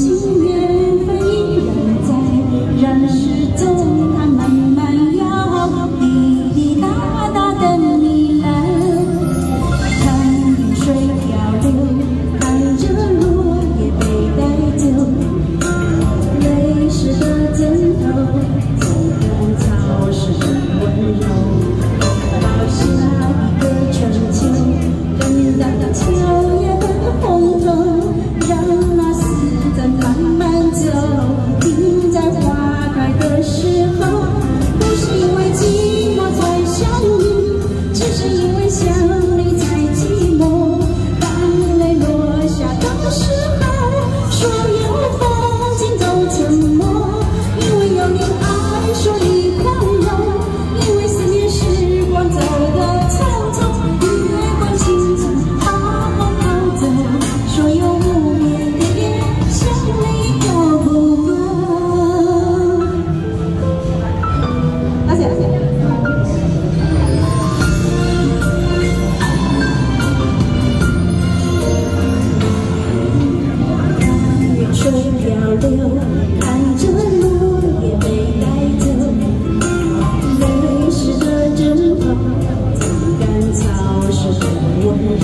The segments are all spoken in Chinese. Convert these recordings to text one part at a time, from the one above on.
oh 流看着落叶被带走泪湿的枕头枕干潮湿的温柔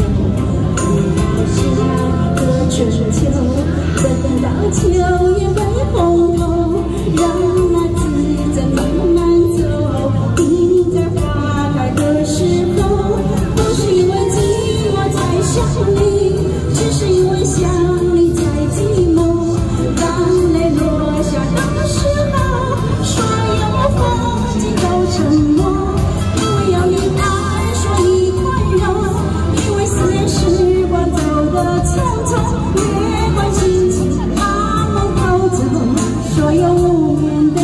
等到下一个春秋等到秋叶被红透让那指针慢慢走停在花开的时候不是因为寂寞才想你。when